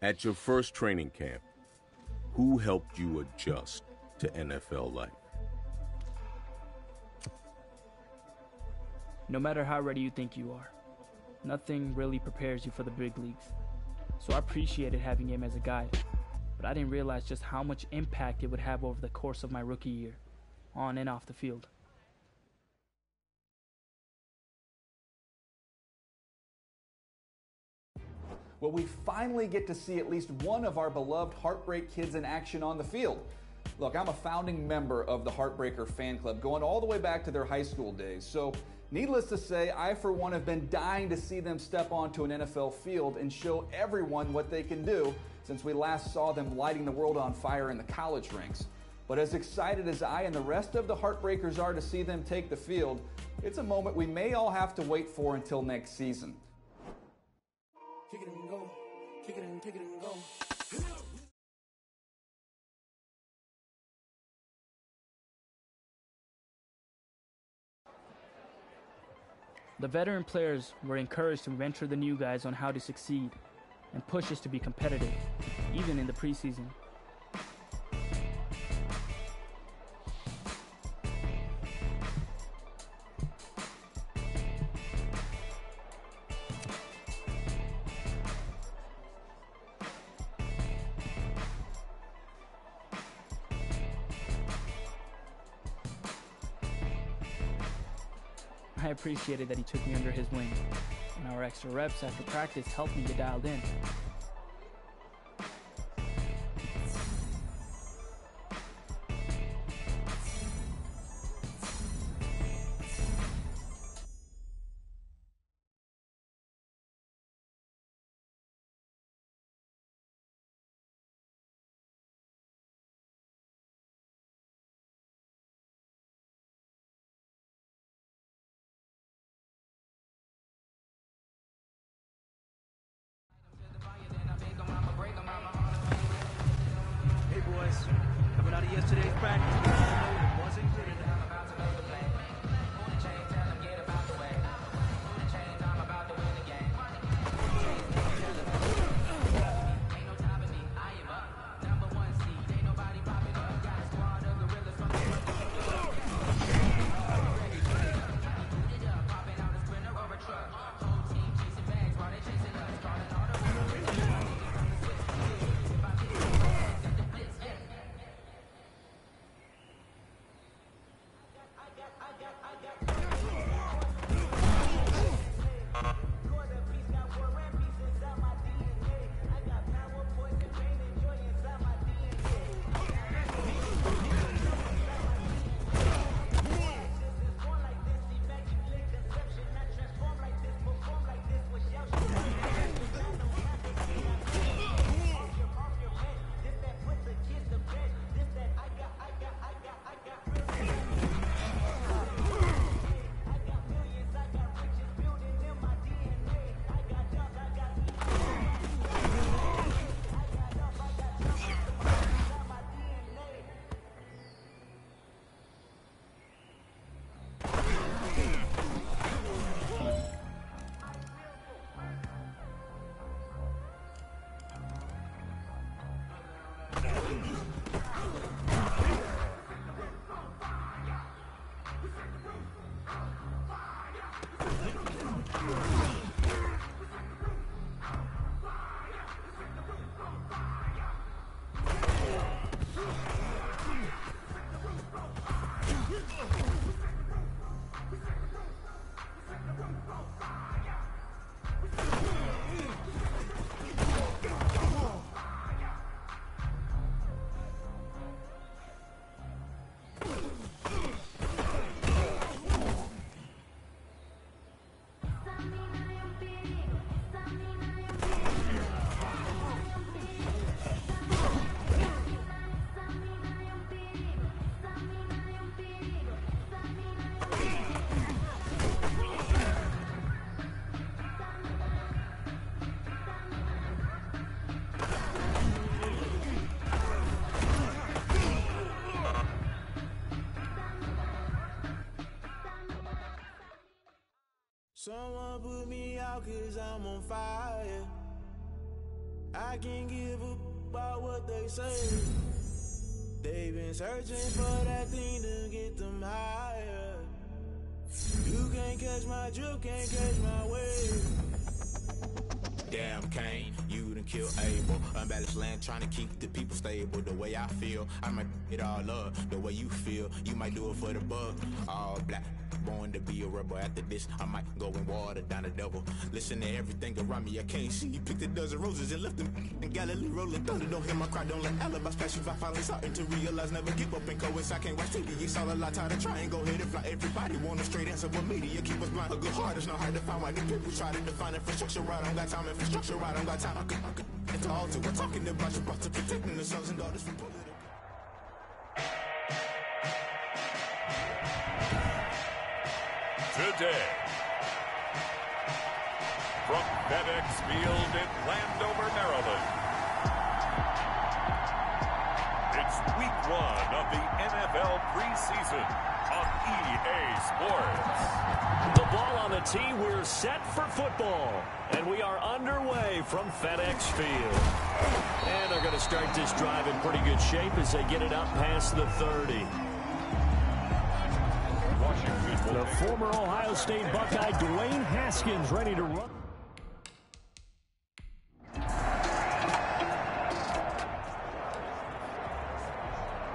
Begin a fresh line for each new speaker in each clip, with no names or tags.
At your first training camp, who helped you adjust to NFL life?
No matter how ready you think you are, nothing really prepares you for the big leagues. So I appreciated having him as a guide, but I didn't realize just how much impact it would have over the course of my rookie year, on and off the field.
Well, we finally get to see at least one of our beloved Heartbreak Kids in action on the field. Look, I'm a founding member of the Heartbreaker fan club, going all the way back to their high school days. So, needless to say, I for one have been dying to see them step onto an NFL field and show everyone what they can do since we last saw them lighting the world on fire in the college ranks. But as excited as I and the rest of the Heartbreakers are to see them take the field, it's a moment we may all have to wait for until next season. It. It go.
The veteran players were encouraged to mentor the new guys on how to succeed and push us to be competitive, even in the preseason. Appreciated that he took me under his wing, and our extra reps after practice helped me get dialed in.
Someone put me out cause I'm on fire. I can't give a about what they say. They've been searching for that thing to get them higher. You can't catch my drift, can't catch my wave. Damn, Cain, you done kill Abel. Unbalanced land, trying to keep the people stable. The way I feel, I might it all up. The way you feel, you might do it for the buck. All black, born to be a rebel. After this, I might go and water down the devil. Listen to everything around me, I can't see. Picked a dozen roses and left them in Galilee rolling thunder. Don't hear my cry, don't let alibis pass you. I finally starting to realize, never give up and coincide. I can't watch TV, it's all a lot. Tired of trying, go ahead and fly. Everybody want a straight answer with media. Keep us blind. A good heart is not hard to find. Why the people try to define infrastructure right? I don't got time, infrastructure right? I don't got time. I could, I could. It's all to we're talking about you, about to protecting the sons and daughters from.
Today. From FedEx Field in Landover, Maryland. It's week one of the NFL preseason on EA Sports.
The ball on the tee, we're set for football. And we are underway from FedEx Field. And they're going to start this drive in pretty good shape as they get it up past the 30. The former Ohio State Buckeye Dwayne Haskins ready to run.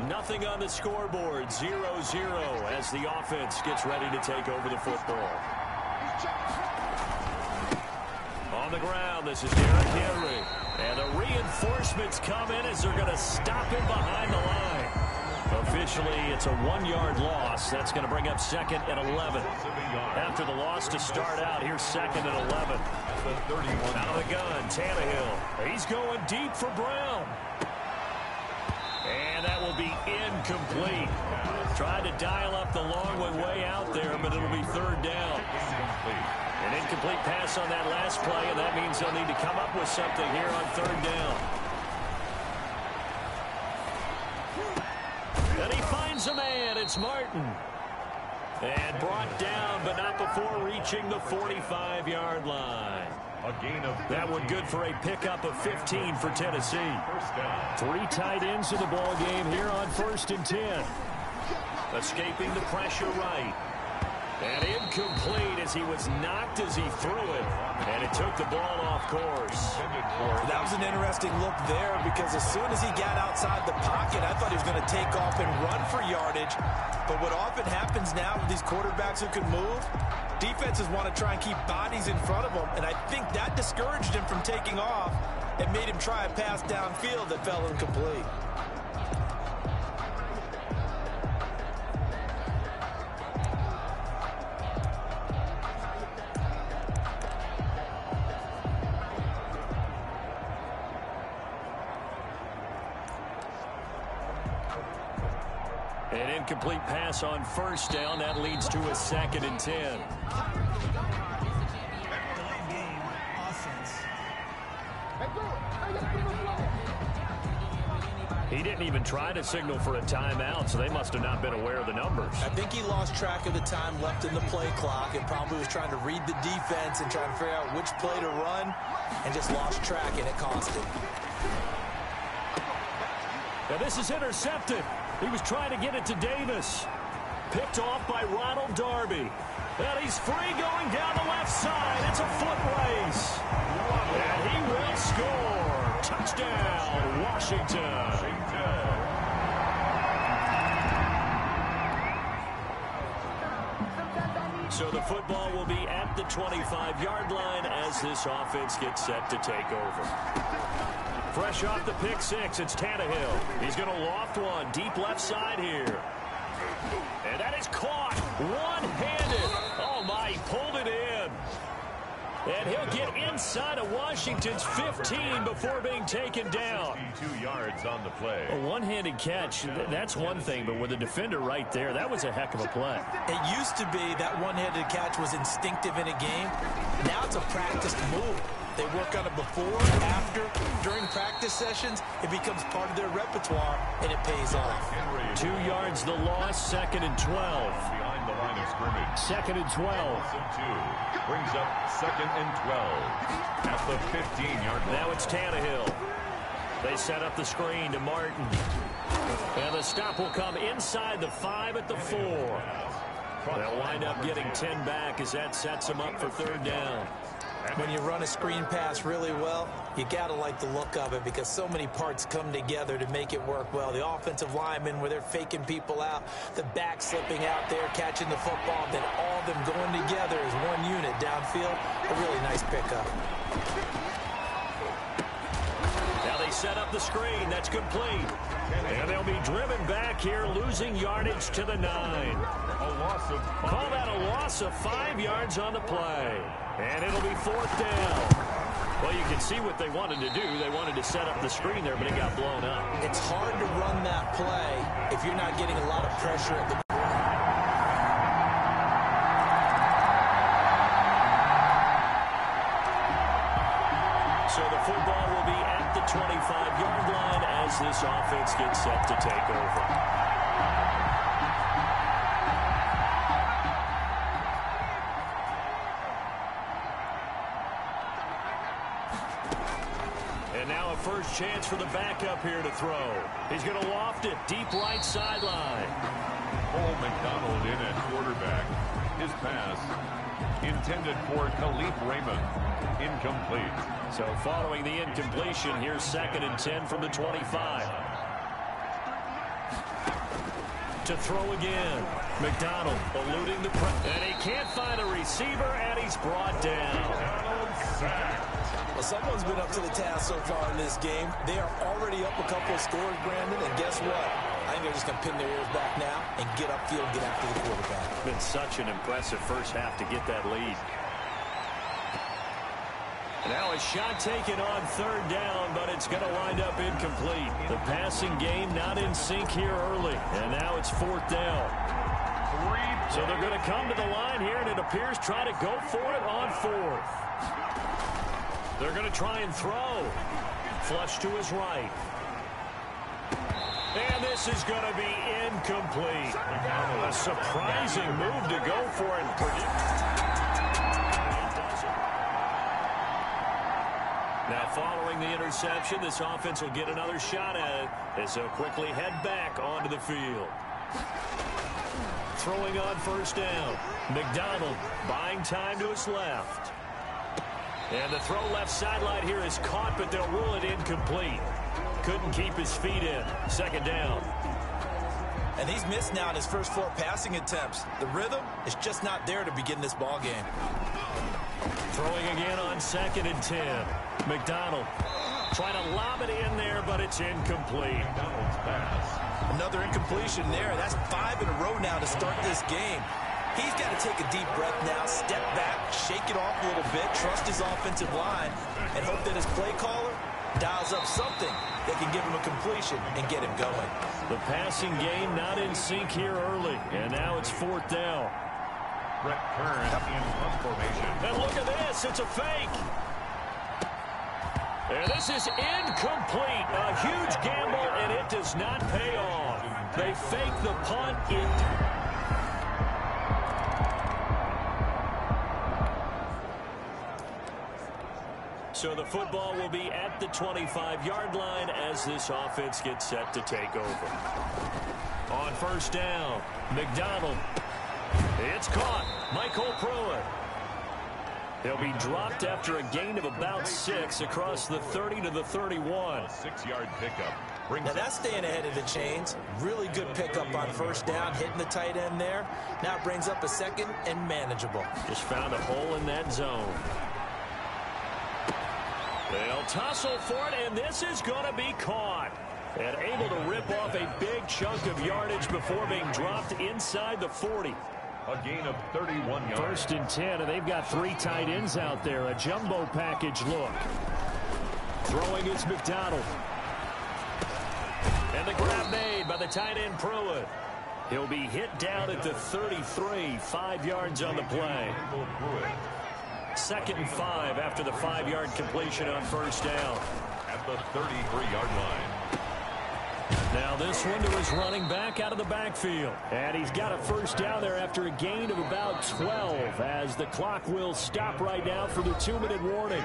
Nothing on the scoreboard, 0-0 as the offense gets ready to take over the football. On the ground, this is Derrick Henry. And the reinforcements come in as they're going to stop him behind the line. Officially, it's a one-yard loss. That's going to bring up second and 11. After the loss to start out, here's second and 11. Out of the gun, Tannehill. He's going deep for Brown. And that will be incomplete. Tried to dial up the long one way out there, but it'll be third down. An incomplete pass on that last play, and that means they'll need to come up with something here on third down. It's Martin. And brought down, but not before reaching the 45-yard line.
A gain of
That one good for a pickup of 15 for Tennessee. Three tight ends in the ball game here on first and 10. Escaping the pressure right. And incomplete as he was knocked as he threw it. And it took the ball off course.
That was an interesting look there because as soon as he got outside the pocket, I thought he was going to take off and run for yardage. But what often happens now with these quarterbacks who can move, defenses want to try and keep bodies in front of them. And I think that discouraged him from taking off and made him try a pass downfield that fell incomplete.
Incomplete pass on first down. That leads to a second and 10. He didn't even try to signal for a timeout, so they must have not been aware of the numbers.
I think he lost track of the time left in the play clock and probably was trying to read the defense and trying to figure out which play to run and just lost track and it cost him.
Now this is intercepted. He was trying to get it to Davis. Picked off by Ronald Darby. And he's free going down the left side. It's a foot race. And he will score. Touchdown, Washington. So the football will be at the 25-yard line as this offense gets set to take over. Fresh off the pick six, it's Tannehill. He's going to loft one deep left side here. And that is caught one-handed. Oh, my, he pulled it in. And he'll get inside of Washington's 15 before being taken down.
Two yards on the play.
A one-handed catch, that's one thing, but with a defender right there, that was a heck of a play.
It used to be that one-handed catch was instinctive in a game. Now it's a practiced move. They work on it before, after, during practice sessions. It becomes part of their repertoire, and it pays off.
Two yards the loss, second and 12.
Behind the line of scrimmage.
Second and 12.
Two brings up second and 12. At the 15-yard line.
Now it's Tannehill. They set up the screen to Martin. And the stop will come inside the five at the four. They'll wind up getting 10 back as that sets them up for third down.
When you run a screen pass really well, you got to like the look of it because so many parts come together to make it work well. The offensive linemen where they're faking people out, the back slipping out there, catching the football, then all of them going together as one unit downfield. A really nice pickup.
Set up the screen. That's complete. And they'll be driven back here, losing yardage to the nine.
A loss of
Call that a loss of five yards on the play. And it'll be fourth down. Well, you can see what they wanted to do. They wanted to set up the screen there, but it got blown up.
It's hard to run that play if you're not getting a lot of pressure at the
offense gets set to take over. And now a first chance for the backup here to throw. He's going to loft it deep right sideline.
Paul McDonald in at quarterback. His pass intended for Kalif Raymond. Incomplete.
So following the incompletion, here's second and 10 from the 25. To throw again. McDonald eluding the press. And he can't find a receiver, and he's brought down.
Well, someone's been up to the task so far in this game. They are already up a couple of scores, Brandon, and guess what? I think they're just going to pin their ears back now and get upfield and get after the quarterback.
Been such an impressive first half to get that lead. Now a shot taken on third down, but it's going to wind up incomplete. The passing game not in sync here early, and now it's fourth down. So they're going to come to the line here, and it appears try to go for it on fourth. They're going to try and throw. Flush to his right. And this is going to be incomplete. A surprising move to go for it. Now following the interception, this offense will get another shot at it as they'll quickly head back onto the field. Throwing on first down. McDonald buying time to his left. And the throw left sideline here is caught, but they'll rule it incomplete. Couldn't keep his feet in. Second down.
And he's missed now in his first four passing attempts. The rhythm is just not there to begin this ball game.
Throwing again on second and 10. McDonald trying to lob it in there, but it's incomplete.
Another incompletion there. That's five in a row now to start this game. He's got to take a deep breath now, step back, shake it off a little bit, trust his offensive line, and hope that his play caller dials up something that can give him a completion and get him going.
The passing game not in sync here early, and now it's fourth down.
Brett Kern in punt formation.
And look at this, it's a fake. And this is incomplete. A huge gamble, and it does not pay off. They fake the punt. It So the football will be at the 25-yard line as this offense gets set to take over. On first down, McDonald. It's caught. MyCole Pruitt. He'll be dropped after a gain of about six across the 30 to the 31.
Six-yard pickup.
Now that's staying ahead of the chains. Really good pickup on first down, hitting the tight end there. Now it brings up a second and manageable.
Just found a hole in that zone. They'll tussle for it, and this is going to be caught. And able to rip off a big chunk of yardage before being dropped inside the 40.
A gain of 31 yards.
First and 10, and they've got three tight ends out there. A jumbo package look. Throwing it's McDonald. And the grab made by the tight end Pruitt. He'll be hit down at the 33, five yards on the play. Second and five after the five-yard completion on first down.
At the 33-yard line.
Now this one to his running back out of the backfield. And he's got a first down there after a gain of about 12 as the clock will stop right now for the two-minute warning.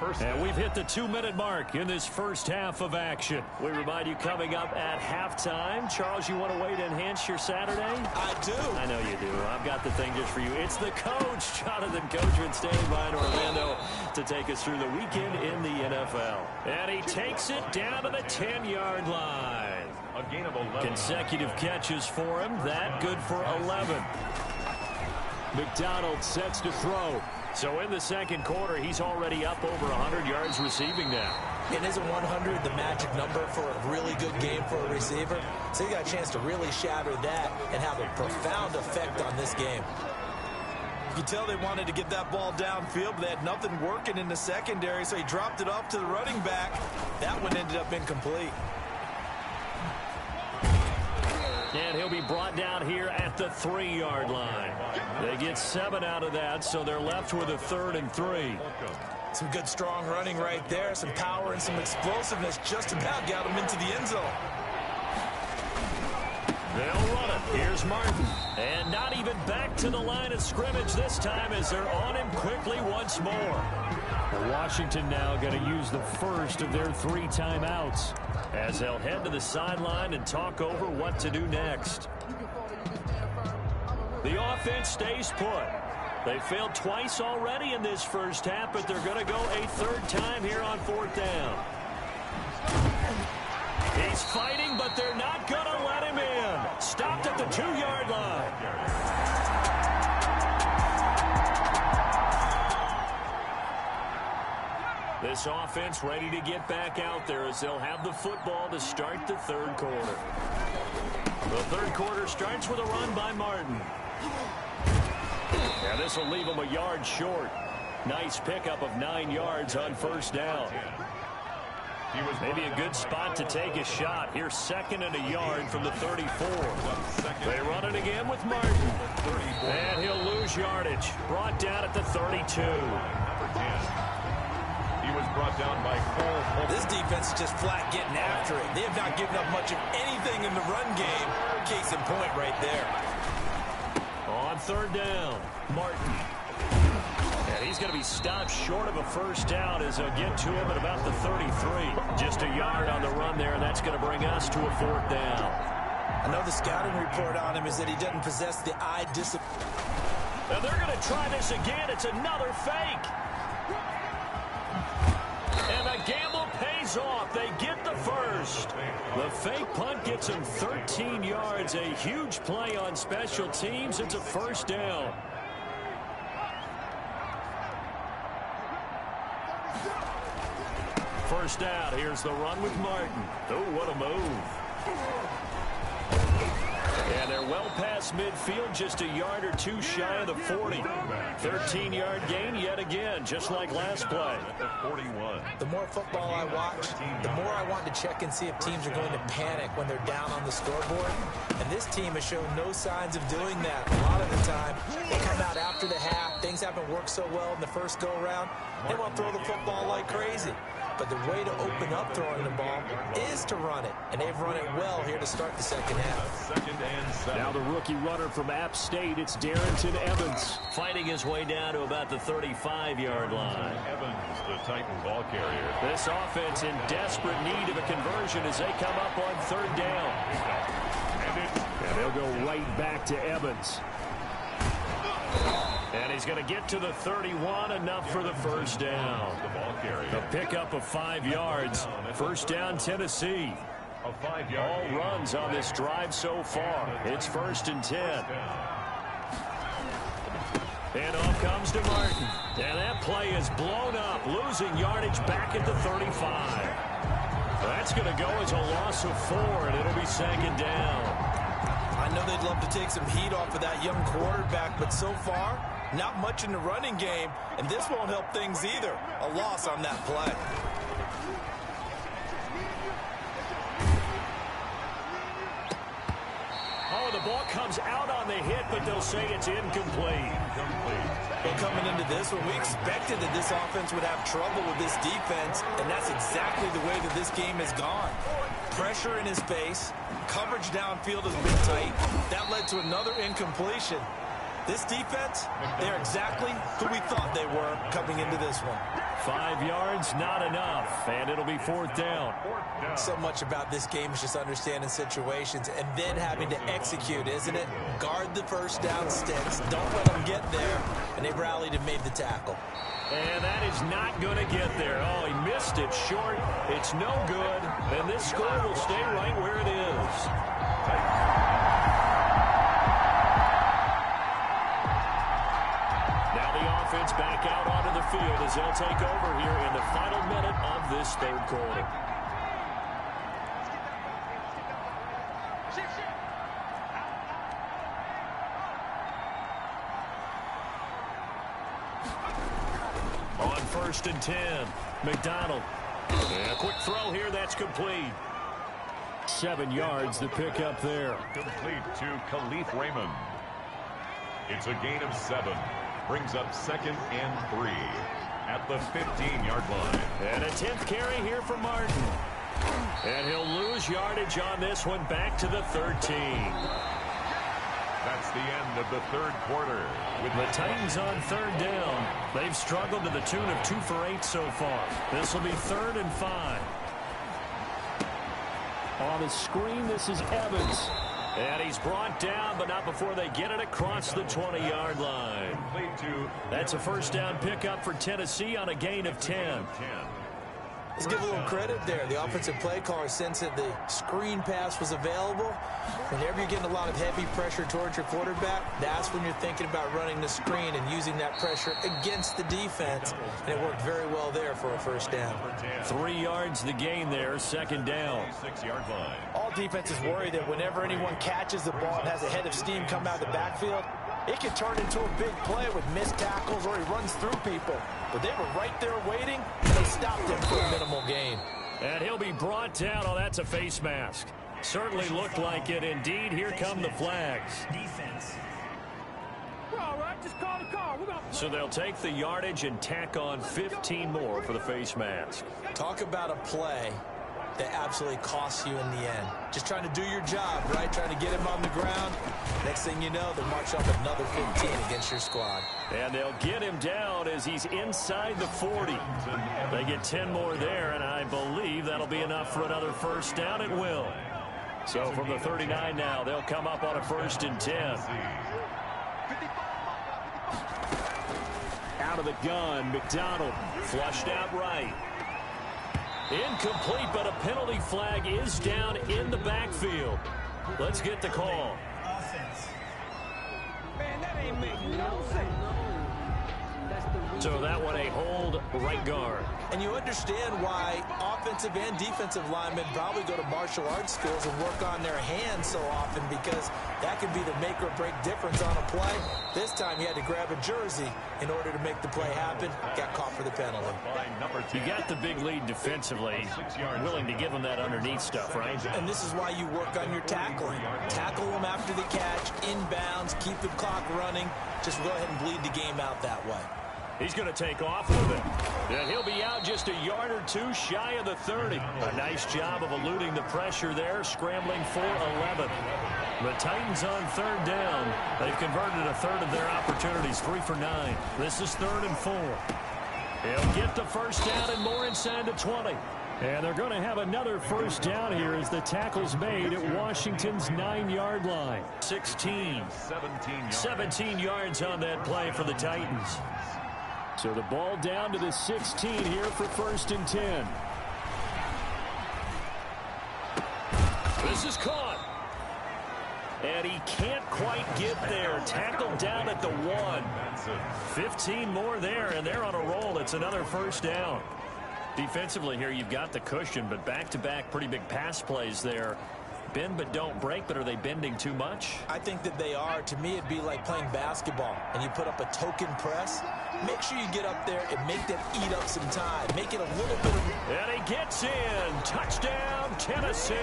And we've hit the two-minute mark in this first half of action. We remind you coming up at halftime. Charles, you want a way to enhance your Saturday?
I do.
I know you do. I've got the thing just for you. It's the coach, Jonathan Coachman, standing by in Orlando to take us through the weekend in the NFL. And he takes it down to the 10-yard line.
A gain of 11.
Consecutive catches for him. That good for 11. McDonald sets to throw. So in the second quarter, he's already up over 100 yards receiving now.
And isn't 100 the magic number for a really good game for a receiver? So you got a chance to really shatter that and have a profound effect on this game. You can tell they wanted to get that ball downfield, but they had nothing working in the secondary, so he dropped it off to the running back. That one ended up incomplete.
And he'll be brought down here at the three-yard line. They get seven out of that, so they're left with a third and three.
Some good strong running right there, some power and some explosiveness just about got him into the end zone.
They'll run it. Here's Martin. And not even back to the line of scrimmage this time as they're on him quickly once more. Washington now going to use the first of their three timeouts as they'll head to the sideline and talk over what to do next. The offense stays put. They failed twice already in this first half, but they're going to go a third time here on fourth down. He's fighting, but they're not going to let him in. Stopped at the two-yard line. This offense ready to get back out there as they'll have the football to start the third quarter. The third quarter starts with a run by Martin. And this will leave him a yard short. Nice pickup of nine yards on first down. Maybe a good spot to take a shot. Here second and a yard from the 34. They run it again with Martin. And he'll lose yardage. Brought down at the 32.
He was brought down by Cole Holcomb.
This defense is just flat getting after it. They have not given up much of anything in the run game. Case in point right there.
On third down, Martin. And he's going to be stopped short of a first down as they'll get to him at about the 33. Just a yard on the run there, and that's going to bring us to a fourth down.
I know the scouting report on him is that he doesn't possess the eye discipline.
And they're going to try this again. It's another fake. Off. They get the first. The fake punt gets him 13 yards. A huge play on special teams. It's a first down. First down. Here's the run with Martin. Oh, what a move. And they're well past midfield, just a yard or two shy of the 40. 13-yard gain yet again, just like last play.
41.
The more football I watch, the more I want to check and see if teams are going to panic when they're down on the scoreboard. And this team has shown no signs of doing that. A lot of the time, they come out after the half. Things haven't worked so well in the first go-around. They want to throw the football like crazy. But the way to open up throwing the ball is to run it. And they've run it well here to start the second half.
Second and seven.
Now the rookie runner from App State, it's Darrynton Evans. Fighting his way down to about the 35-yard line.
Evans, the Titan ball carrier.
This offense in desperate need of a conversion as they come up on third down.
And
And they'll go right back to Evans. Oh! And he's going to get to the 31, enough for the first down.
the ball carrier.
A pickup of five yards. First down, Tennessee. All runs on this drive so far. It's first and 10. And off comes to Martin. And that play is blown up, losing yardage back at the 35. That's going to go as a loss of four, and it'll be second down.
I know they'd love to take some heat off of that young quarterback, but so far, not much in the running game, and this won't help things either. A loss on that play.
Oh, the ball comes out on the hit, but they'll say it's incomplete.
But coming into this one, we expected that this offense would have trouble with this defense, and that's exactly the way that this game has gone. pressure in his face. Coverage downfield has been tight. That led to another incompletion. This defense, they're exactly who we thought they were coming into this one.
Five yards, not enough, and it'll be fourth down.
So much about this game is just understanding situations and then having to execute, isn't it? Guard the first down sticks. Don't let them get there. And they've rallied and made the tackle.
And that is not going to get there. Oh, he missed it short. It's no good. And this score will stay right where it is. Offense back out onto the field as they'll take over here in the final minute of this third quarter. On first and 10, McDonald. And a quick throw here, that's complete. Seven yards, the pick up there.
Complete to Kalif Raymond. It's a gain of seven. Brings up second and three at the 15-yard line.
And a 10th carry here for Martin. And he'll lose yardage on this one back to the 13.
That's the end of the third quarter.
With the Titans on third down, they've struggled to the tune of two for eight so far. This will be third and five. On the screen, this is Evans. And he's brought down, but not before they get it across the 20-yard line. That's a first down pickup for Tennessee on a gain of 10.
Let's give a little credit there. The offensive play caller sensed that the screen pass was available. Whenever you're getting a lot of heavy pressure towards your quarterback, that's when you're thinking about running the screen and using that pressure against the defense. And it worked very well there for a first down.
Three yards the gain there, second down.
Six-yard line.
All defenses worry that whenever anyone catches the ball and has a head of steam come out of the backfield, it can turn into a big play with missed tackles or he runs through people. But they were right there waiting, and they stopped him for a minimal gain.
And he'll be brought down. Oh, that's a face mask. Certainly looked like it. Indeed, here come the flags.
Defense. All right, just call the car. We're gonna
So they'll take the yardage and tack on 15 more for the face mask.
Talk about a play that absolutely costs you in the end. Just trying to do your job, right? Trying to get him on the ground. Next thing you know, they'll march up another 15 against your squad.
And they'll get him down as he's inside the 40. They get 10 more there, and I believe that'll be enough for another first down. It will. So from the 39 now, they'll come up on a first and 10. Out of the gun, McDonald flushed out right. Incomplete, but a penalty flag is down in the backfield. Let's get the call.
offense. Man, that ain't making no sense.
So that one a hold right guard.
And you understand why offensive and defensive linemen probably go to martial arts schools and work on their hands so often because that could be the make or break difference on a play. This time he had to grab a jersey in order to make the play happen. Got caught for the penalty.
You got the big lead defensively. Willing to give them that underneath stuff, right?
And this is why you work on your tackling. Tackle them after the catch, inbounds, keep the clock running. Just go ahead and bleed the game out that way.
He's going to take off with it. And he'll be out just a yard or two shy of the 30. A nice job of eluding the pressure there, scrambling for 11. The Titans on third down. They've converted a third of their opportunities, three for nine. This is third and four. He'll get the first down and more inside the 20. And they're going to have another first down here as the tackle's made at Washington's nine-yard line. 16.
17 yards.
17 yards on that play for the Titans. So the ball down to the 16 here for first and 10. This is caught. And he can't quite get there. Tackled down at the one. 15 more there, and they're on a roll. It's another first down. Defensively here, you've got the cushion, but back-to-back pretty big pass plays there. Bend but don't break, but are they bending too much?
I think that they are. To me, it'd be like playing basketball, and you put up a token press. Make sure you get up there and make them eat up some time. Make it a little bit of...
And he gets in. Touchdown, Tennessee.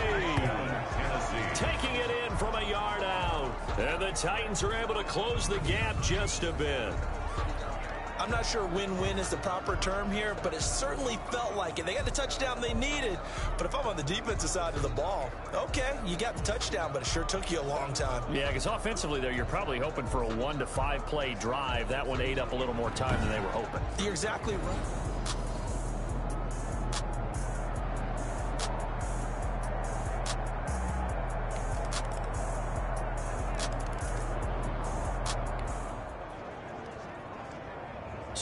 Taking it in from a yard out. And the Titans are able to close the gap just a bit.
I'm not sure win-win is the proper term here, but it certainly felt like it. They got the touchdown they needed, but if I'm on the defensive side of the ball, okay, you got the touchdown, but it sure took you a long time.
Yeah, because offensively there, you're probably hoping for a one to five play drive. That one ate up a little more time than they were hoping.
You're exactly right.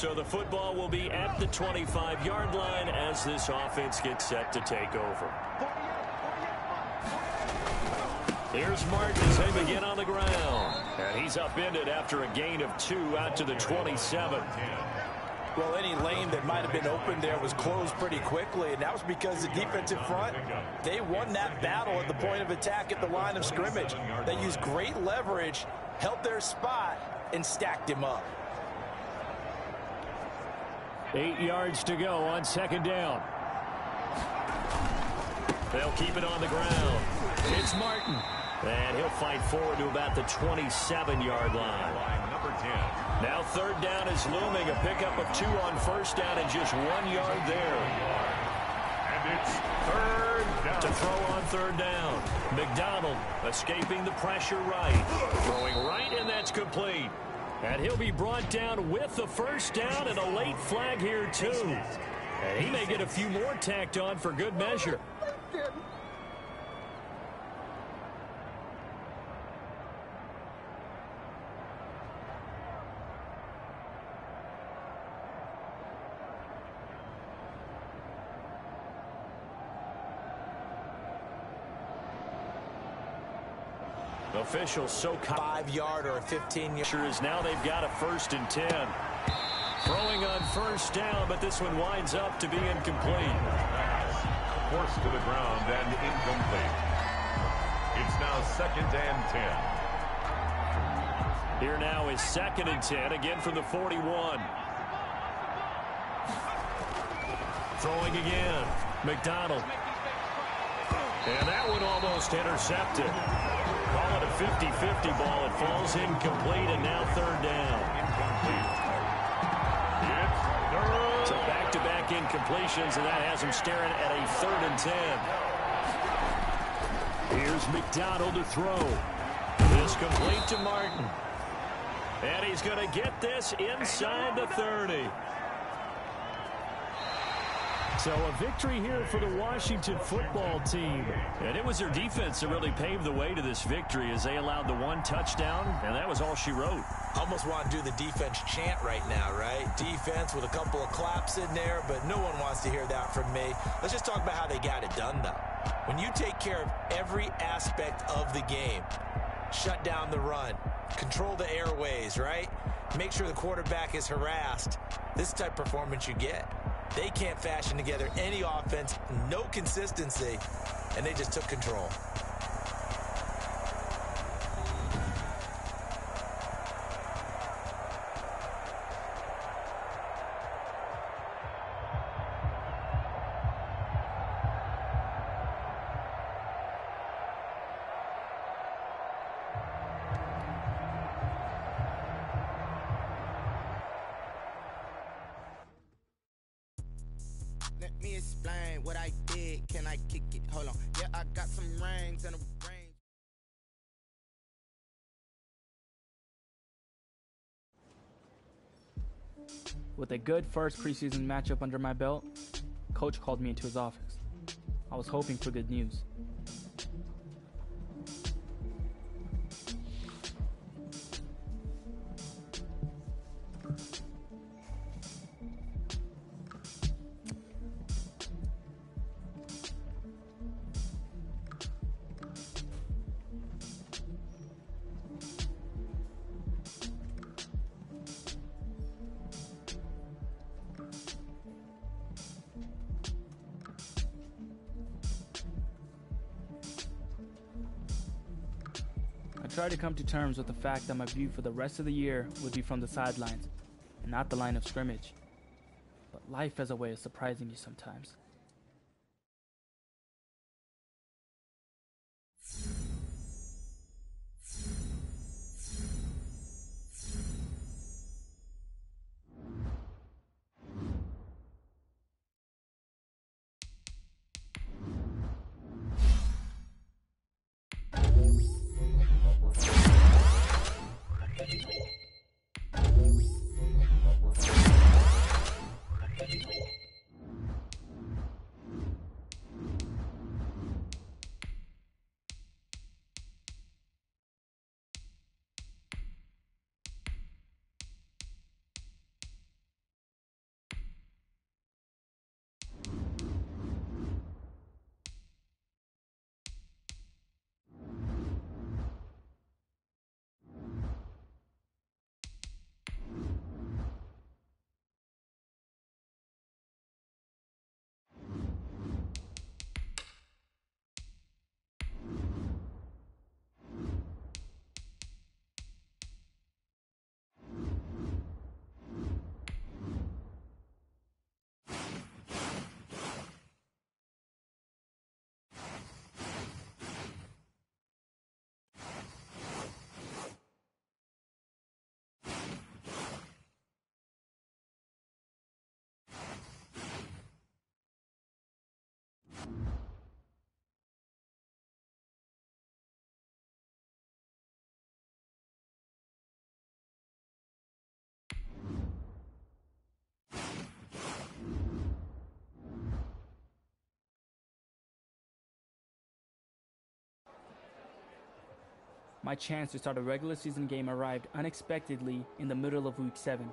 So the football will be at the 25-yard line as this offense gets set to take over. Here's Martin as they begin on the ground. And he's upended after a gain of two out to the 27.
Well, any lane that might have been open there was closed pretty quickly, and that was because the defensive front, they won that battle at the point of attack at the line of scrimmage. They used great leverage, held their spot, and stacked him up.
Eight yards to go on second down. They'll keep it on the ground. It's Martin. And he'll fight forward to about the 27-yard line.
Number 10.
Now third down is looming. A pickup of two on first down and just one yard there.
And it's third down.
To throw on third down. McDonald escaping the pressure right. Throwing right, and that's complete. And he'll be brought down with the first down and a late flag here, too. And he may get a few more tacked on for good measure. Officials so
five yard or a 15 yard.
Sure is now they've got a first and 10. Throwing on first down, but this one winds up to be incomplete.
Forced to the ground and incomplete. It's now second and 10.
Here now is second and 10, again from the 41. Throwing again. McDonald. And that one almost intercepted. Call it a 50-50 ball. It falls incomplete, and now third down. So back-to-back -back incompletions, and that has him staring at a third and 10. Here's McDonald to throw. This complete to Martin. And he's going to get this inside the 30. So a victory here for the Washington football team. And it was their defense that really paved the way to this victory as they allowed the one touchdown, and that was all she wrote.
Almost want to do the defense chant right now, right? Defense with a couple of claps in there, but no one wants to hear that from me. Let's just talk about how they got it done, though. When you take care of every aspect of the game, shut down the run, control the airways, right? Make sure the quarterback is harassed. This type of performance you get. They can't fashion together any offense, no consistency, and they just took control.
With a good first preseason matchup under my belt, coach called me into his office. I was hoping for good news. Come to terms with the fact that my view for the rest of the year would be from the sidelines and not the line of scrimmage. But life has a way of surprising you sometimes. My chance to start a regular season game arrived unexpectedly in the middle of week 7.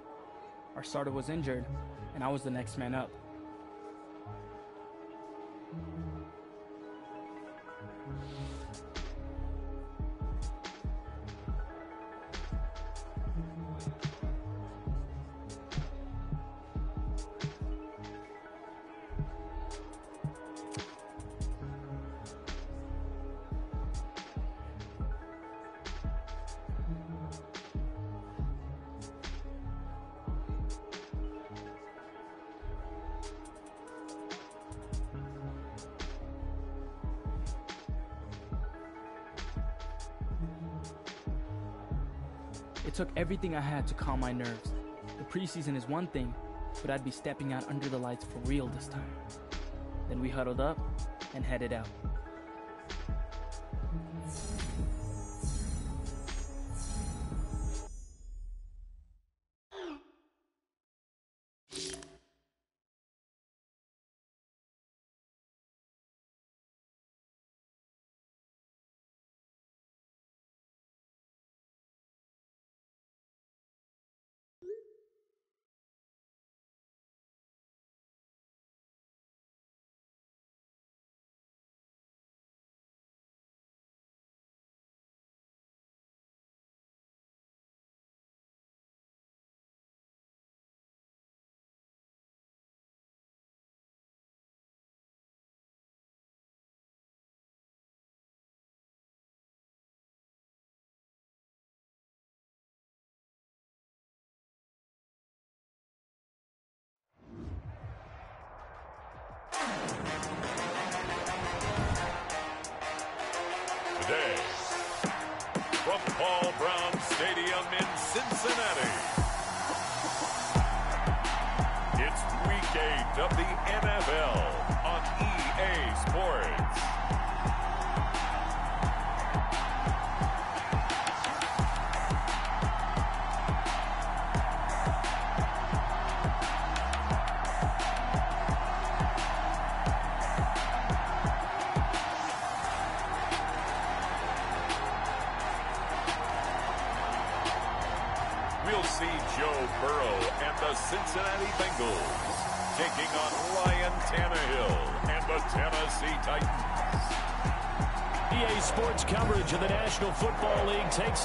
Our starter was injured, and I was the next man up. うん。To calm my nerves. The preseason is one thing, but I'd be stepping out under the lights for real this time. Then we huddled up and headed out.
The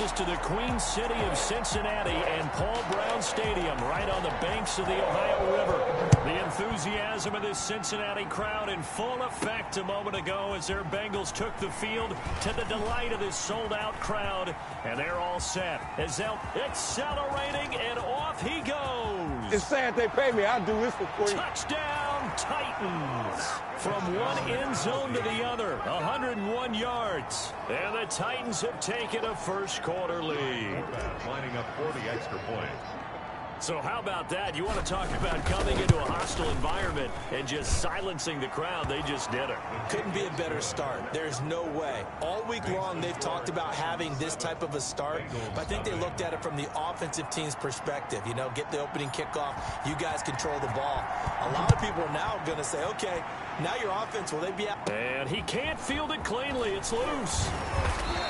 us to the Queen City of Cincinnati and Paul Brown Stadium right on the banks of the Ohio River. The enthusiasm of this Cincinnati crowd in full effect a moment ago as their Bengals took the field to the delight of this sold-out crowd. And they're all set as they'll accelerating and off he goes.
It's sad they pay me. I'll do this for free.
Touchdown Titans. From one end zone to the other, 101 yards. And the Titans have taken a first quarter lead.
Lining up for the extra point.
So how about that? You want to talk about coming into a hostile environment and just silencing the crowd. They just did it.
Couldn't be a better start. There's no way. All week long, they've talked about having this type of a start, but I think they looked at it from the offensive team's perspective. You know, get the opening kickoff. You guys control the ball. A lot of people are now going to say, okay, now your offense, will they be out?
And he can't field it cleanly. It's loose.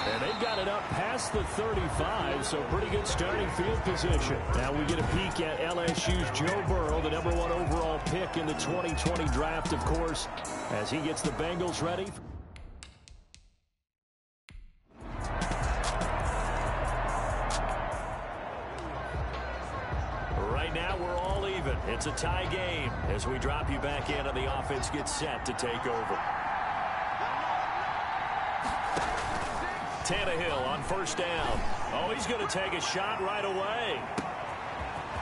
And they've got it up past the 35, so pretty good starting field position. Now we get a peek at LSU's Joe Burrow, the number one overall pick in the 2020 draft, of course, as he gets the Bengals ready. All. It's a tie game as we drop you back in and the offense gets set to take over. Tannehill on first down. Oh, he's going to take a shot right away.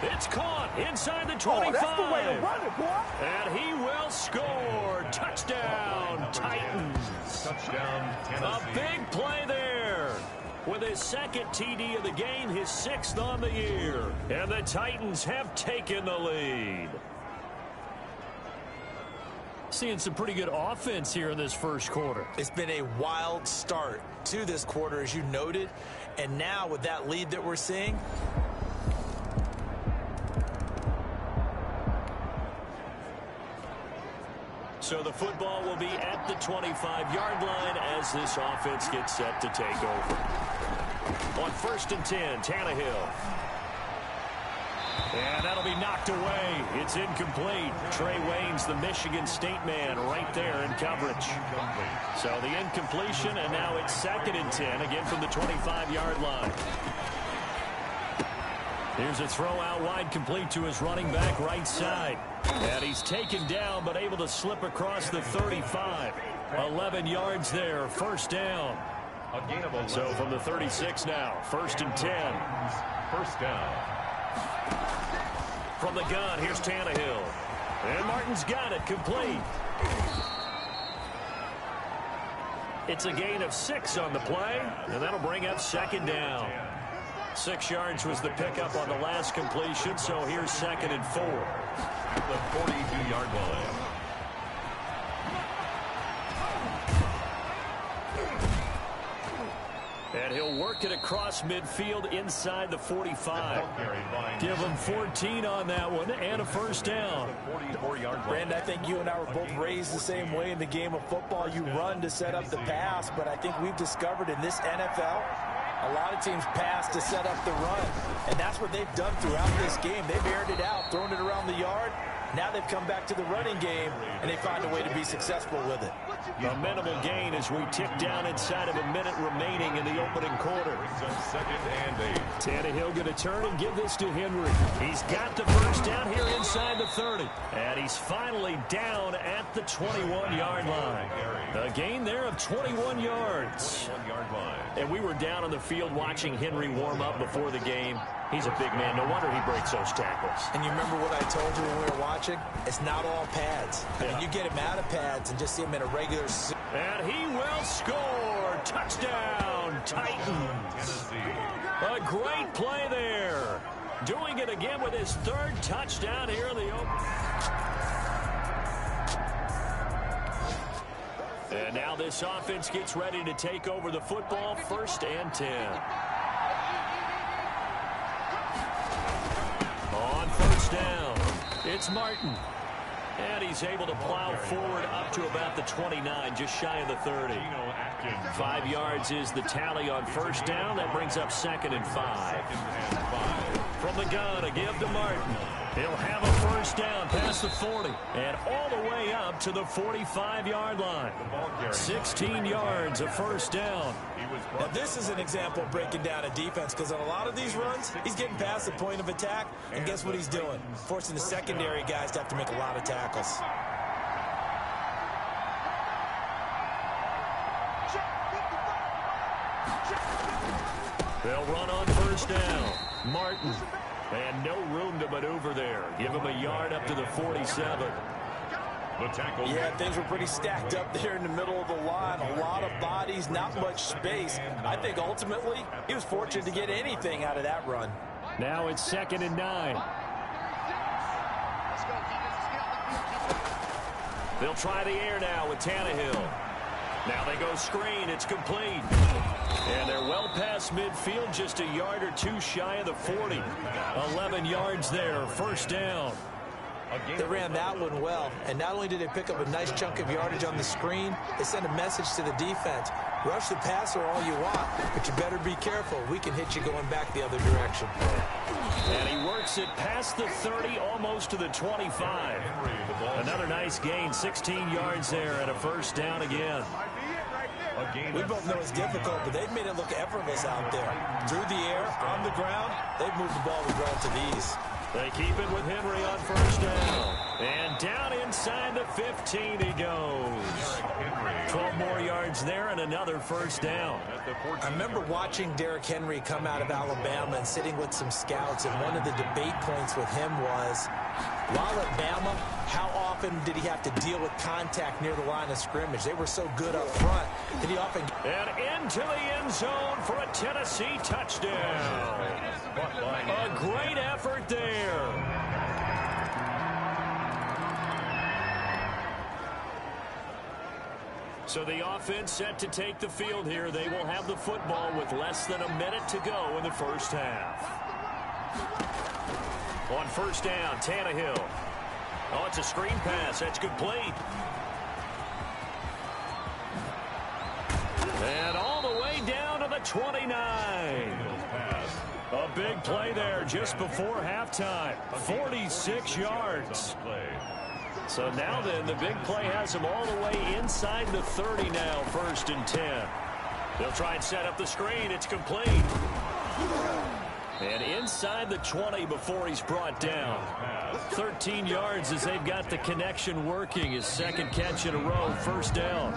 It's caught inside the 25.
Oh, that's the way to run it, boy.
And he will score. Touchdown, Titans.
Touchdown, Tennessee.
A big play there. With his second TD of the game, his sixth on the year. And the Titans have taken the lead. Seeing some pretty good offense here in this first quarter.
It's been a wild start to this quarter, as you noted. And now with that lead that we're seeing,
So the football will be at the 25-yard line as this offense gets set to take over. On first and 10, Tannehill. And that'll be knocked away. It's incomplete. Trae Waynes, the Michigan State man, right there in coverage. So the incompletion, and now it's second and 10, again from the 25-yard line. Here's a throw out wide complete to his running back right side. And he's taken down but able to slip across the 35. 11 yards there, first down. So from the 36 now, first and 10.
First down.
From the gun, here's Tannehill. And Martin's got it, complete. It's a gain of six on the play, and that'll bring up second down. Six yards was the pickup on the last completion, so here's second and four.
The 42-yard line.
Work it across midfield inside the 45. Give him 14 on that one and a first down.
Brand, I think you and I were both raised the same way in the game of football. You run to set up the pass, but I think we've discovered in this NFL, a lot of teams pass to set up the run. And that's what they've done throughout this game. They've aired it out, thrown it around the yard. Now they've come back to the running game, and they find a way to be successful with it.
A minimal gain as we tick down inside of a minute remaining in the opening quarter.
Second and eight.
Tannehill going to turn and give this to Henry. He's got the first down here inside the 30. And he's finally down at the 21-yard line. A gain there of 21 yards. And we were down on the field watching Henry warm up before the game. He's a big man. No wonder he breaks those tackles.
And you remember what I told you when we were watching? It's not all pads. I mean, you get him out of pads and just see him in a regular...
And he will score. Touchdown, Titans. A great play there. Doing it again with his third touchdown here in the open. And now this offense gets ready to take over the football first and 10. On first down, it's Martin. And he's able to plow forward up to about the 29, just shy of the 30. Five yards is the tally on first down. That brings up second and five. From the gun, a give to Martin. He'll have a first down past the 40 and all the way up to the 45-yard line. 16 yards, a first down.
Now, this is an example of breaking down a defense because on a lot of these runs, he's getting past the point of attack, and guess what he's doing? Forcing the secondary guys to have to make a lot of tackles.
They'll run on first down. Martin. And no room to maneuver there. Give him a yard up to the 47.
The tackle.
Yeah, things were pretty stacked up there in the middle of the line. A lot of bodies, not much space. I think ultimately he was fortunate to get anything out of that run.
Now it's second and nine. They'll try the air now with Tannehill. Now they go screen. It's complete. And they're well past midfield, just a yard or two shy of the 40. 11 yards there, first down.
They ran that one well, and not only did they pick up a nice chunk of yardage on the screen, they sent a message to the defense. Rush the passer all you want, but you better be careful. We can hit you going back the other direction.
And he works it past the 30, almost to the 25. Another nice gain, 16 yards there, and a first down again.
We both know it's difficult, but they've made it look effortless out there. Through the air, on the ground, they've moved the ball with relative ease.
They keep it with Henry on first down. And down inside the 15 he goes. 12 more yards there and another first down.
I remember watching Derrick Henry come out of Alabama and sitting with some scouts, and one of the debate points with him was, while at Bama, how often did he have to deal with contact near the line of scrimmage? They were so good up front that he often...
And into the end zone for a Tennessee touchdown. A great effort there. So the offense set to take the field here. They will have the football with less than a minute to go in the first half. On first down, Tannehill. Oh, it's a screen pass. That's complete. And all the way down to the 29. A big play there just before halftime. 46 yards. So now then, the big play has him all the way inside the 30 now, first and 10. They'll try and set up the screen. It's complete. And inside the 20 before he's brought down. 13 yards as they've got the connection working. His second catch in a row, first down.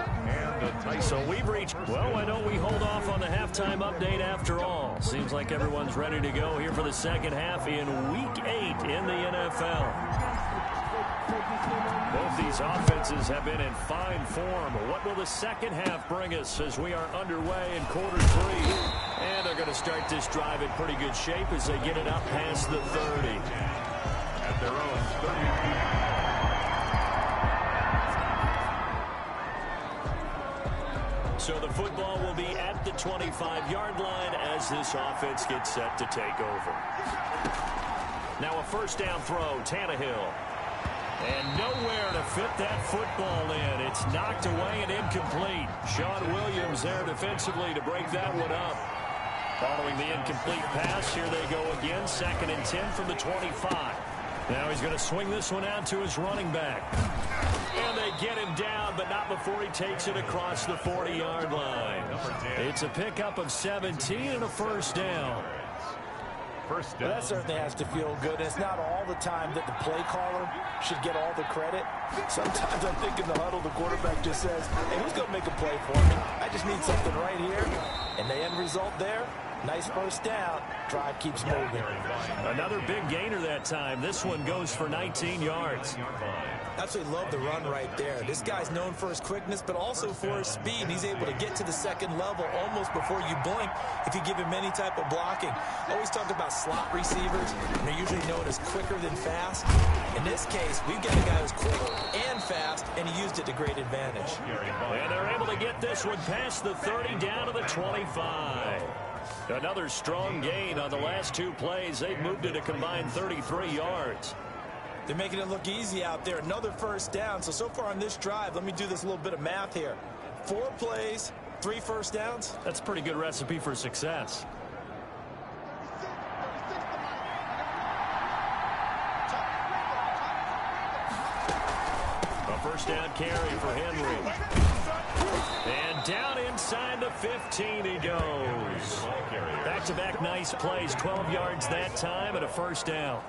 So we've reached, well, why don't we hold off on the halftime update after all? Seems like everyone's ready to go here for the second half in week eight in the NFL. Both these offenses have been in fine form. What will the second half bring us as we are underway in quarter three? And they're going to start this drive in pretty good shape as they get it up past the 30.
Their own
30. So the football will be at the 25-yard line as this offense gets set to take over. Now a first down throw, Tannehill. And nowhere to fit that football in. It's knocked away and incomplete. Shawn Williams there defensively to break that one up. Following the incomplete pass, here they go again. Second and 10 from the 25. Now he's going to swing this one out to his running back. And they get him down, but not before he takes it across the 40-yard line. It's a pickup of 17 and a first down.
First down. Well, that certainly has to feel good. And it's not all the time that the play caller should get all the credit. Sometimes I think in the huddle, the quarterback just says, hey, who's going to make a play for me? I just need something right here. And the end result there, Nice first down. Drive keeps moving.
Another big gainer that time. This one goes for 19 yards.
Absolutely love the run right there. This guy's known for his quickness, but also for his speed. He's able to get to the second level almost before you blink if you give him any type of blocking. Always talk about slot receivers. They're usually known as quicker than fast. In this case, we've got a guy who's quick and fast, and he used it to great advantage.
And they're able to get this one past the 30 down to the 25. Another strong gain on the last two plays. They've moved it a combined 33 yards.
They're making it look easy out there. Another first down. So, so far on this drive, let me do this little bit of math here. Four plays, three first downs.
That's a pretty good recipe for success. A first down carry for Henry. And down inside the 15 he goes. Back-to-back -back nice plays, 12 yards that time and a first down.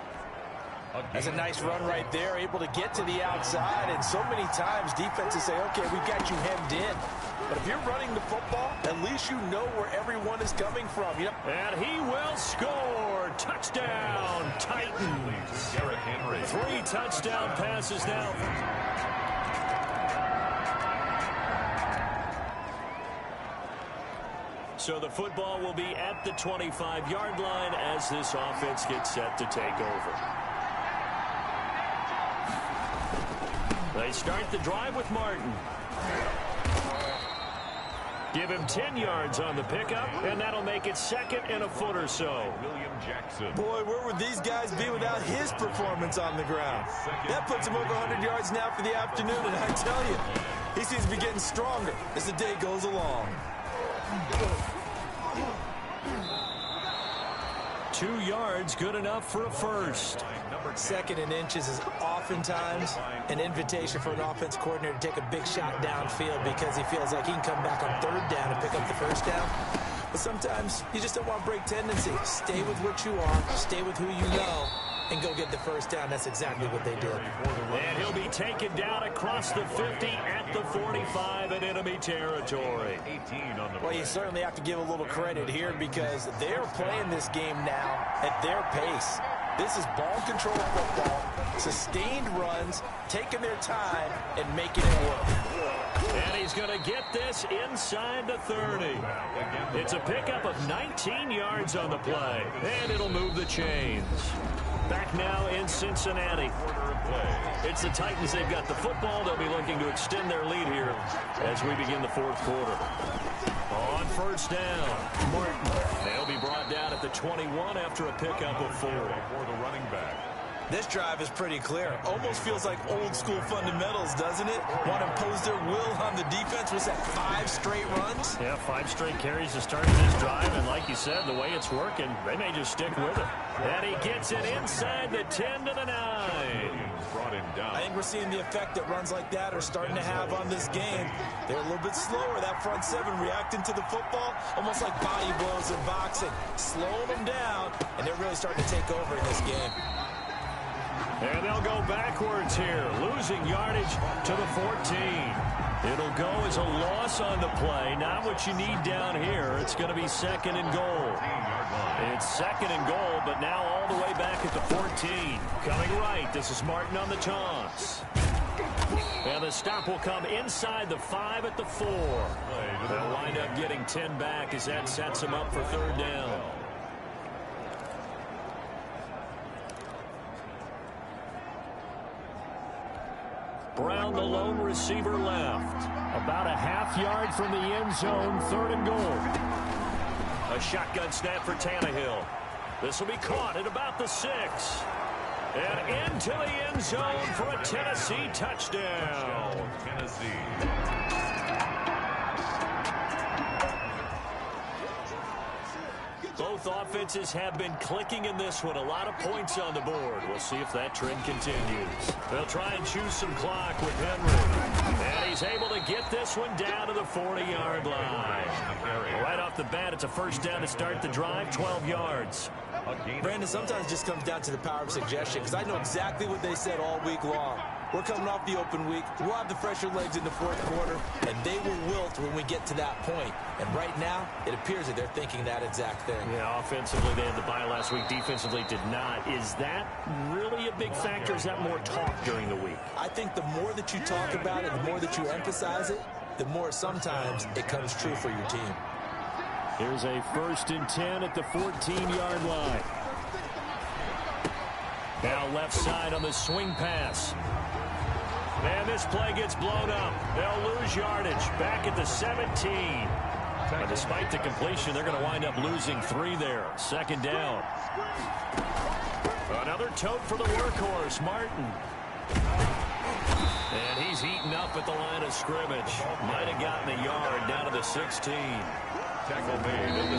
That's a nice run right there, able to get to the outside. And so many times defenses say, okay, we've got you hemmed in. But if you're running the football, at least you know where everyone is coming from. You know?
And he will score. Touchdown, Titans. Three touchdown passes now. So the football will be at the 25-yard line as this offense gets set to take over. They start the drive with Martin. Give him 10 yards on the pickup, and that'll make it second and a foot or so.
William Jackson.
Boy, where would these guys be without his performance on the ground? That puts him over 100 yards now for the afternoon, and I tell you, he seems to be getting stronger as the day goes along.
Two yards, good enough for a first.
Second and inches is oftentimes an invitation for an offense coordinator to take a big shot downfield because he feels like he can come back on third down and pick up the first down. But sometimes you just don't want to break tendency. Stay with what you are. Stay with who you know and go get the first down. That's exactly what they did.
And he'll be taken down across the 50 at the 45 in enemy territory.
18 on the
well, you certainly have to give a little credit here because they're playing this game now at their pace. This is ball control football, sustained runs, taking their time, and making it work.
And he's going to get this inside the 30. It's a pickup of 19 yards on the play, and it'll move the chains. Back now in Cincinnati. It's the Titans. They've got the football. They'll be looking to extend their lead here as we begin the fourth quarter. On first down, Martin. They'll be brought down at the 21 after a pickup of four.
For the running back.
This drive is pretty clear. Almost feels like old school fundamentals, doesn't it? Want to impose their will on the defense. Was that five straight runs?
Yeah, five straight carries to start this drive, and like you said, the way it's working, they may just stick with it. And he gets it inside the 10 to the 9.
Brought him down.
I think we're seeing the effect that runs like that are starting to have on this game. They're a little bit slower, that front seven reacting to the football, almost like body blows in boxing. Slowing them down, and they're really starting to take over in this game.
And they'll go backwards here, losing yardage to the 14. It'll go as a loss on the play. Not what you need down here. It's going to be second and goal. It's second and goal, but now all the way back at the 14. Coming right, this is Martin on the toss. And the stop will come inside the five at the four. They'll wind up getting 10 back as that sets them up for third down. Brown, the lone receiver left. About a half yard from the end zone, third and goal. A shotgun snap for Tannehill. This will be caught at about the six. And into the end zone for a Tennessee touchdown.
Tennessee.
Both offenses have been clicking in this one. A lot of points on the board. We'll see if that trend continues. They'll try and choose some clock with Henry. And he's able to get this one down to the 40-yard line. Right off the bat, it's a first down to start the drive, 12 yards.
Brandon, sometimes just comes down to the power of suggestion because I know exactly what they said all week long. We're coming off the open week. We'll have the fresher legs in the fourth quarter, and they will wilt when we get to that point. And right now, it appears that they're thinking that exact thing.
Yeah, offensively, they had the bye last week. Defensively, did not. Is that really a big factor? Is that more talk during the week?
I think the more that you talk about it, the more that you emphasize it, the more sometimes it comes true for your team.
Here's a first and 10 at the 14-yard line. Now left side on the swing pass. And this play gets blown up. They'll lose yardage back at the 17. But despite the completion, they're going to wind up losing three there. Second down. Another tote for the workhorse, Martin. And he's eaten up at the line of scrimmage. Might have gotten a yard down to the 16.
Tackle.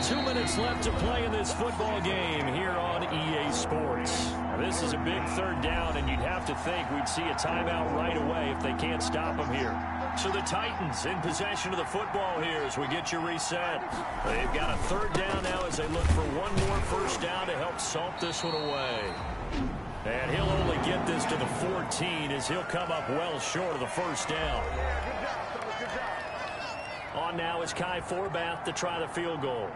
Two minutes left to play in this football game here on EA Sports. This is a big third down, and you'd have to think we'd see a timeout right away if they can't stop them here. So the Titans in possession of the football here as we get you reset. They've got a third down now as they look for one more first down to help salt this one away. And he'll only get this to the 14 as he'll come up well short of the first down. On now is Kai Forbath to try the field goal.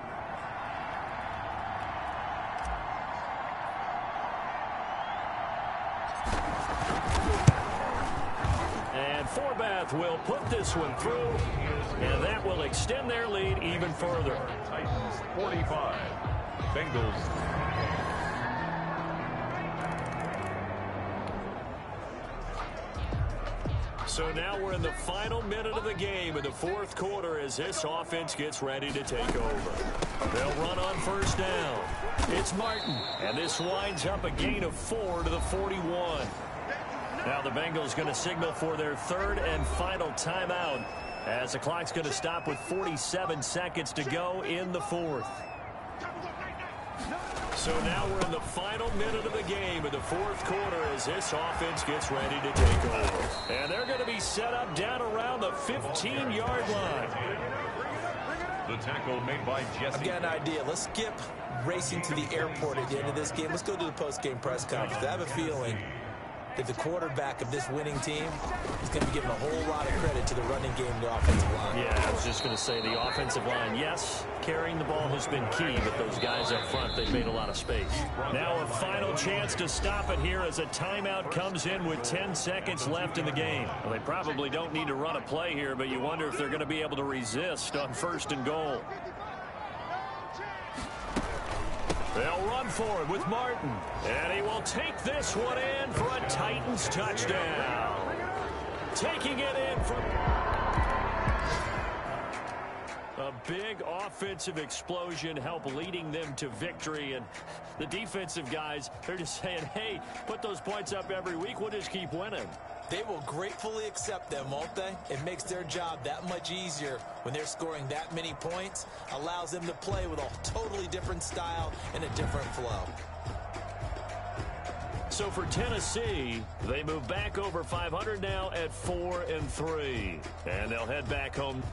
Will put this one through, and that will extend their lead even further.
Titans 45. Bengals
So now we're in the final minute of the game in the fourth quarter as this offense gets ready to take over. They'll run on first down. It's Martin, and this winds up a gain of four to the 41. Now the Bengals going to signal for their third and final timeout as the clock's going to stop with 47 seconds to go in the fourth. So now we're in the final minute of the game in the fourth quarter as this offense gets ready to take over. And they're going to be set up down around the 15-yard line.
The tackle made by Jesse.
I've got an idea. Let's skip racing to the airport at the end of this game. Let's go to the post-game press conference. I have a feeling that the quarterback of this winning team is going to be given a whole lot of credit to the running game the offensive line.
Yeah, I was just going to say the offensive line, yes, carrying the ball has been key, but those guys up front, they've made a lot of space. Now a final chance to stop it here as a timeout comes in with 10 seconds left in the game. Well, they probably don't need to run a play here, but you wonder if they're going to be able to resist on first and goal. They'll run for it with Martin. And he will take this one in for a Titans touchdown. Taking it in from... big offensive explosion help leading them to victory. And the defensive guys, they're just saying, hey, put those points up every week. We'll just keep winning.
They will gratefully accept them, won't they? It makes their job that much easier when they're scoring that many points. Allows them to play with a totally different style and a different flow.
So for Tennessee, they move back over 500 now at 4 and 3. And they'll head back home.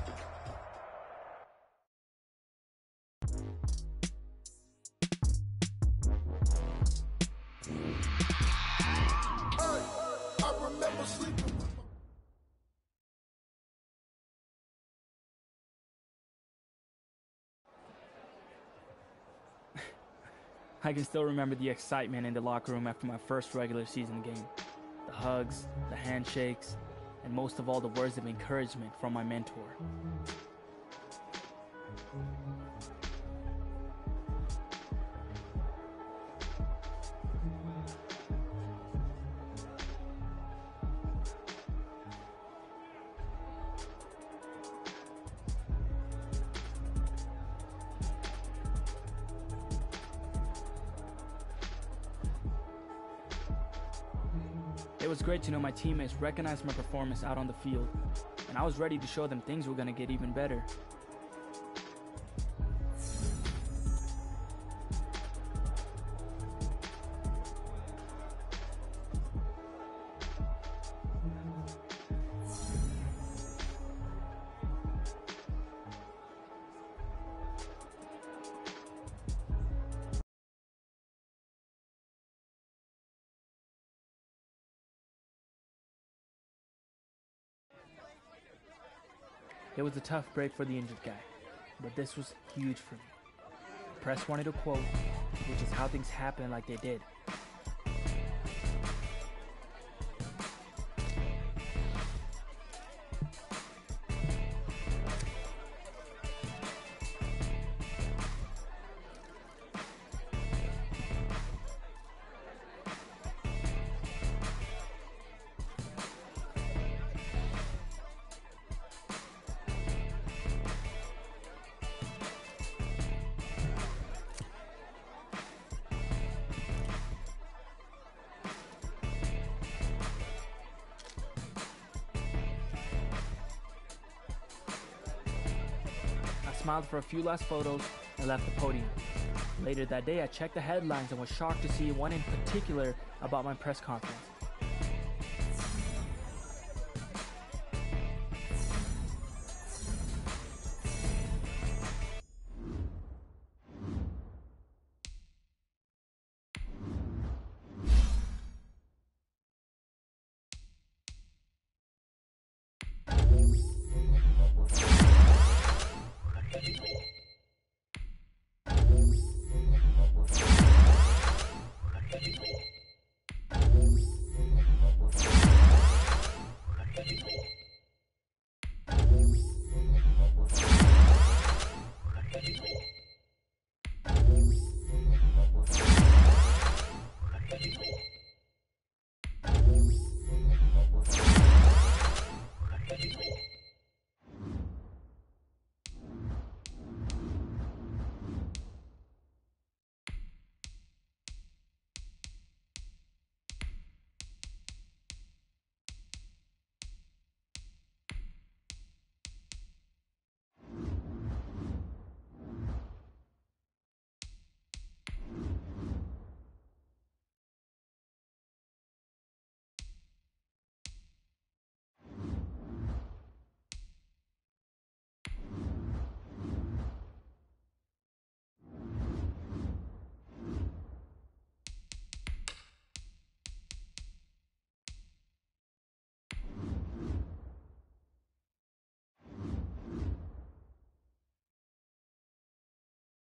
I can still remember the excitement in the locker room after my first regular season game. The hugs, the handshakes, and most of all the words of encouragement from my mentor. It was great to know my teammates recognized my performance out on the field, and I was ready to show them things were going to get even better. Was a tough break for the injured guy, but this was huge for me. Press wanted a quote, which is how things happened like they did. For a few last photos, and left the podium. Later that day, I checked the headlines and was shocked to see one in particular about my press conference.